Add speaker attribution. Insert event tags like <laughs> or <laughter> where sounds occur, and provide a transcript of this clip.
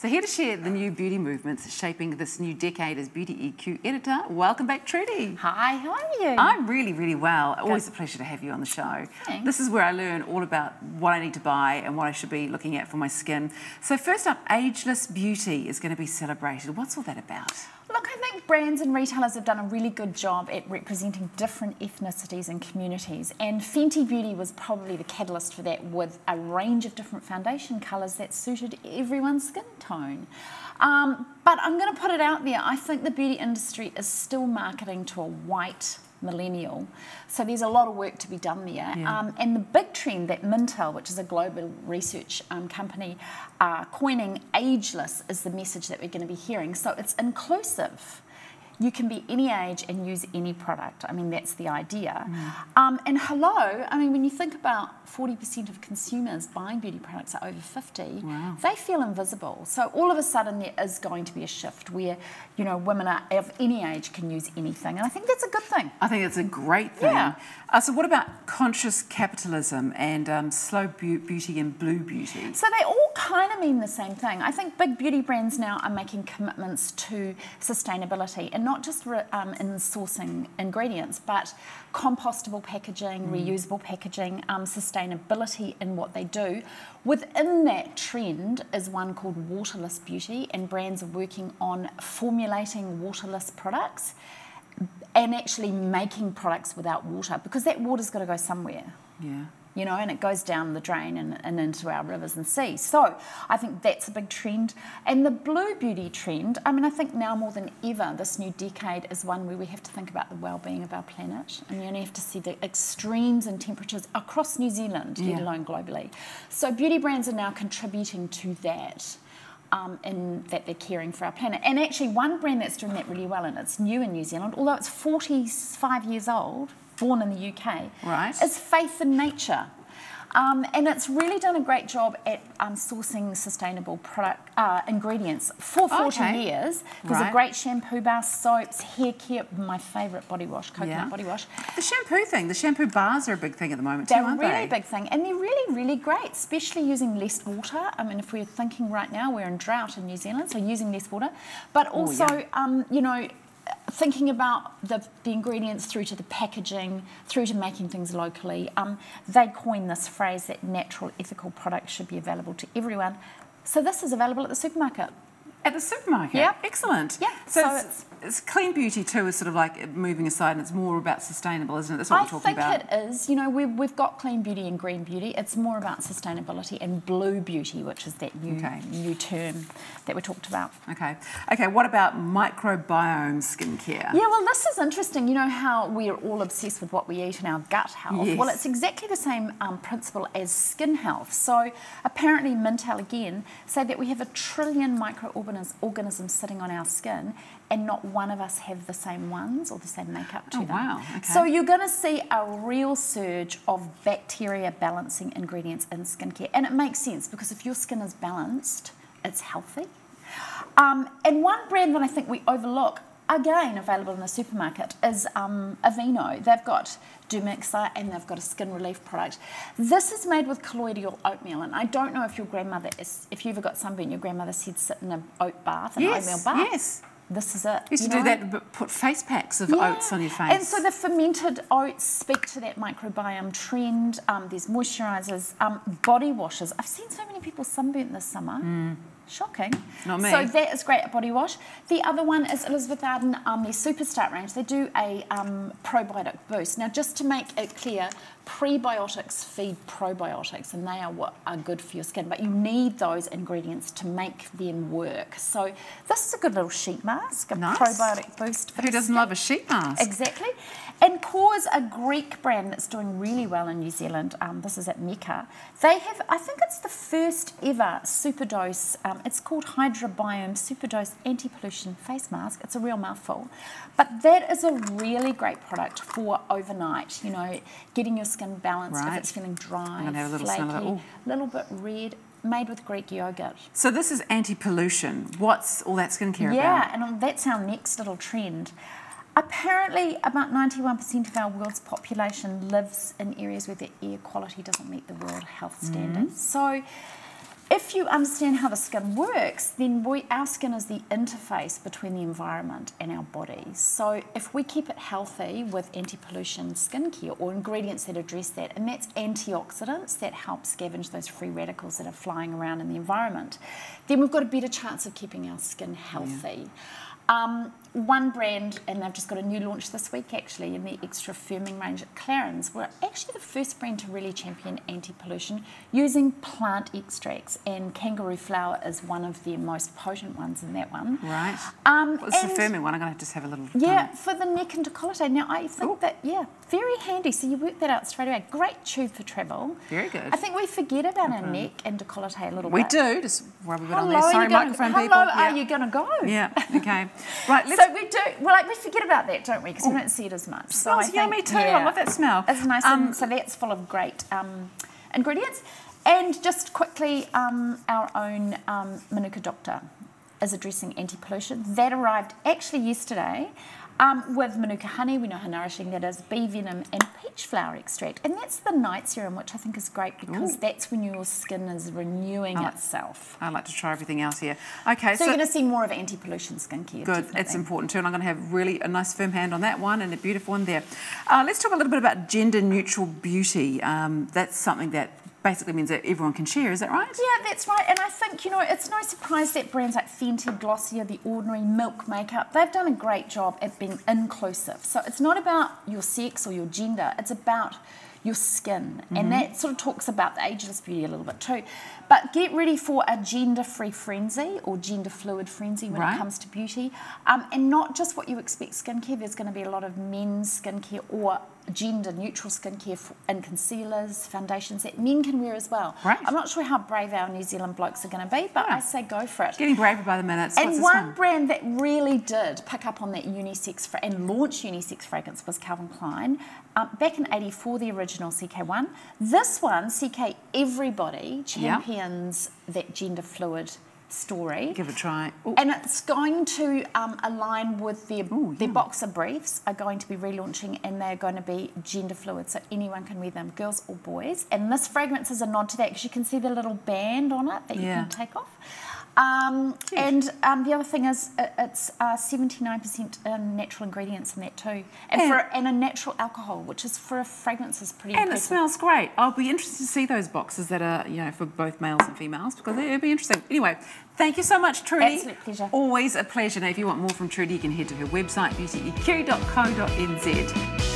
Speaker 1: So here to share the new beauty movements shaping this new decade as Beauty EQ editor. Welcome back, Trudi.
Speaker 2: Hi, how are you?
Speaker 1: I'm really, really well. Always a pleasure to have you on the show.
Speaker 2: Thanks.
Speaker 1: This is where I learn all about what I need to buy and what I should be looking at for my skin. So first up, ageless beauty is going to be celebrated. What's all that about?
Speaker 2: Think brands and retailers have done a really good job at representing different ethnicities and communities. And Fenty Beauty was probably the catalyst for that with a range of different foundation colours that suited everyone's skin tone. Um, but I'm going to put it out there. I think the beauty industry is still marketing to a white millennial. So there's a lot of work to be done there.
Speaker 1: Yeah.
Speaker 2: Um, and the big trend that Mintel, which is a global research um, company, are coining ageless is the message that we're going to be hearing. So it's inclusive. You can be any age and use any product. I mean, that's the idea.
Speaker 1: Mm.
Speaker 2: Um, and hello, I mean, when you think about 40% of consumers buying beauty products are over 50,
Speaker 1: Wow.
Speaker 2: they feel invisible. So all of a sudden, there is going to be a shift where, you know, women are, of any age can use anything. And I think that's a good thing.
Speaker 1: I think it's a great thing.
Speaker 2: Yeah.
Speaker 1: Uh, so what about conscious capitalism and um, slow beau- beauty and blue beauty?
Speaker 2: So they all kind of mean the same thing. I think big beauty brands now are making commitments to sustainability and not just re, um, in sourcing ingredients, but compostable packaging, reusable packaging, um, sustainability in what they do. Within that trend is one called waterless beauty, and brands are working on formulating waterless products and actually making products without water because that water's got to go somewhere
Speaker 1: Yeah.
Speaker 2: You know, and it goes down the drain and, and into our rivers and seas. So I think that's a big trend. And the blue beauty trend, I mean, I think now more than ever, this new decade is one where we have to think about the well-being of our planet, and you only have to see the extremes in temperatures across New Zealand,
Speaker 1: Yeah.
Speaker 2: let alone globally. So beauty brands are now contributing to that. Um, in that they're caring for our planet. And actually, one brand that's doing that really well, and it's new in New Zealand, although it's 45 years old, born in the UK,
Speaker 1: Right.
Speaker 2: is Faith in Nature. Um, and it's really done a great job at um, sourcing sustainable product uh, ingredients for 40
Speaker 1: Okay.
Speaker 2: years. There's
Speaker 1: Right.
Speaker 2: a great shampoo bar, soaps, hair care, my favourite body wash, coconut
Speaker 1: Yeah.
Speaker 2: body wash.
Speaker 1: The shampoo thing, the shampoo bars are a big thing at the moment too,
Speaker 2: They're a
Speaker 1: aren't
Speaker 2: really
Speaker 1: they?
Speaker 2: big thing, and they're really, really great, especially using less water. I mean, if we're thinking right now, we're in drought in New Zealand, so using less water, but also,
Speaker 1: Oh, yeah.
Speaker 2: um, you know, thinking about the, the ingredients through to the packaging, through to making things locally. Um, they coined this phrase that natural, ethical products should be available to everyone. So this is available at the supermarket.
Speaker 1: At the supermarket?
Speaker 2: Yeah.
Speaker 1: Excellent.
Speaker 2: Yeah,
Speaker 1: So,
Speaker 2: so
Speaker 1: it's, it's clean beauty too is sort of like moving aside and it's more about sustainable, isn't it? That's what
Speaker 2: I
Speaker 1: we're talking
Speaker 2: think
Speaker 1: about.
Speaker 2: it is. You know, we've, we've got clean beauty and green beauty. It's more about sustainability and blue beauty, which is that new,
Speaker 1: Okay.
Speaker 2: new term that we talked about.
Speaker 1: Okay. Okay, what about microbiome skincare?
Speaker 2: Yeah, well, this is interesting. You know how we're all obsessed with what we eat and our gut health?
Speaker 1: Yes.
Speaker 2: Well, it's exactly the same um, principle as skin health. So, apparently, Mintel again say that we have a trillion microorganisms organisms sitting on our skin, and not one of us have the same ones or the same makeup to
Speaker 1: Oh,
Speaker 2: them.
Speaker 1: wow. Okay.
Speaker 2: So, you're going to see a real surge of bacteria balancing ingredients in skincare. And it makes sense because if your skin is balanced, it's healthy. Um, and one brand that I think we overlook, again available in the supermarket, is um, Aveeno. They've got Dermexa and they've got a skin relief product. This is made with colloidal oatmeal, and I don't know if your grandmother is, if you ever got sunburn, your grandmother said sit in an oat bath, an
Speaker 1: Yes,
Speaker 2: oatmeal bath.
Speaker 1: yes.
Speaker 2: This is it.
Speaker 1: Used to
Speaker 2: you
Speaker 1: do that, but put face packs of
Speaker 2: Yeah.
Speaker 1: oats on your face.
Speaker 2: And so the fermented oats speak to that microbiome trend. Um, there's moisturisers, um, body washes. I've seen so many people sunburnt this summer. Shocking.
Speaker 1: Not me.
Speaker 2: So that is great at body wash. The other one is Elizabeth Arden, um, their Superstart range. They do a um, probiotic boost. Now, just to make it clear, prebiotics feed probiotics, and they are what are good for your skin. But you need those ingredients to make them work. So this is a good little sheet mask, a
Speaker 1: Nice.
Speaker 2: probiotic boost. For
Speaker 1: Who doesn't
Speaker 2: skin.
Speaker 1: love a sheet mask?
Speaker 2: Exactly. And Korres a Greek brand that's doing really well in New Zealand. Um, this is at Mecca. They have, I think it's the first ever superdose. Um, it's called Hydrobiome Superdose Anti Pollution Face Mask. It's a real mouthful. But that is a really great product for overnight, you know, getting your skin balanced
Speaker 1: Right.
Speaker 2: if it's feeling dry,
Speaker 1: a little
Speaker 2: flaky,
Speaker 1: smell of it. Ooh.
Speaker 2: little bit red, made with Greek yogurt.
Speaker 1: So this is anti-pollution. What's all that skincare
Speaker 2: Yeah,
Speaker 1: about?
Speaker 2: Yeah, and that's our next little trend. Apparently, about 91% of our world's population lives in areas where the air quality doesn't meet the world health standards. Mm. So, if you understand how the skin works, then we, our skin is the interface between the environment and our bodies. So if we keep it healthy with anti-pollution skincare or ingredients that address that, and that's antioxidants that help scavenge those free radicals that are flying around in the environment, then we've got a better chance of keeping our skin healthy. Yeah. Um, one brand, and they've just got a new launch this week actually in the extra firming range at Clarins, were actually the first brand to really champion anti pollution using plant extracts, and kangaroo flower is one of the most potent ones in that one.
Speaker 1: Right. Um, What's the firming one? I'm going to have to just have a little.
Speaker 2: Yeah, for the neck and decollete. Now, I think Ooh. that, yeah, very handy. So you work that out straight away. Great tube for travel.
Speaker 1: Very good.
Speaker 2: I think we forget about our neck and decollete a little
Speaker 1: we
Speaker 2: bit.
Speaker 1: We do. Just rub a bit on there. Sorry, microphone
Speaker 2: how
Speaker 1: people.
Speaker 2: How low yeah. are you going to go?
Speaker 1: Yeah, okay. <laughs> Right,
Speaker 2: so we do, well, like, we forget about that, don't we? Because we don't see it as much.
Speaker 1: So smells yummy too. Yeah, I love that smell.
Speaker 2: It's nice. Um, so that's full of great um, ingredients. And just quickly, um, our own um, Manuka Doctor is addressing anti-pollution. That arrived actually yesterday. Um, with Manuka honey, we know how nourishing that is, bee venom and peach flower extract. And that's the night serum, which I think is great because Ooh. that's when your skin is renewing I like, itself.
Speaker 1: I like to try everything else here. Okay,
Speaker 2: so, so you're going to see more of anti-pollution skincare.
Speaker 1: Good, definitely. it's important too, and I'm going to have really a nice firm hand on that one and a beautiful one there. Uh, let's talk a little bit about gender neutral beauty. Um, that's something that basically means that everyone can share, is that right?
Speaker 2: Yeah, that's right. And I think, you know, it's no surprise that brands like Fenty, Glossier, The Ordinary, Milk Makeup, they've done a great job at being inclusive. So it's not about your sex or your gender, it's about your skin. Mm-hmm. And that sort of talks about the ageless beauty a little bit too. But get ready for a gender free frenzy or gender fluid frenzy when right. it comes to beauty. Um, and not just what you expect skincare, there's going to be a lot of men's skincare or gender neutral skincare and concealers, foundations that men can wear as well.
Speaker 1: Right.
Speaker 2: I'm not sure how brave our New Zealand blokes are going to be, but I say go for it.
Speaker 1: Getting braver by the minute.
Speaker 2: And one, one brand that really did pick up on that unisex fra- and launch unisex fragrance was Calvin Klein. Um, back in 84, the original CK1. This one, CK Everybody, champions yep. that gender fluid story.
Speaker 1: Give it a try.
Speaker 2: Ooh. And it's going to um, align with their, Ooh, their boxer briefs are going to be relaunching and they're going to be gender fluid, so anyone can wear them, girls or boys. And this fragrance is a nod to that because you can see the little band on it that you can take off. Um, and um, the other thing is, it's uh, 79% natural ingredients in that too, and, and, for and a natural alcohol, which is for a fragrance is pretty.
Speaker 1: And
Speaker 2: impressive.
Speaker 1: it smells great. I'll be interested to see those boxes that are you know for both males and females because it'll be interesting. Anyway, thank you so much, Trudi.
Speaker 2: Absolute pleasure.
Speaker 1: Always a pleasure. Now, if you want more from Trudi, you can head to her website beautyeq.co.nz.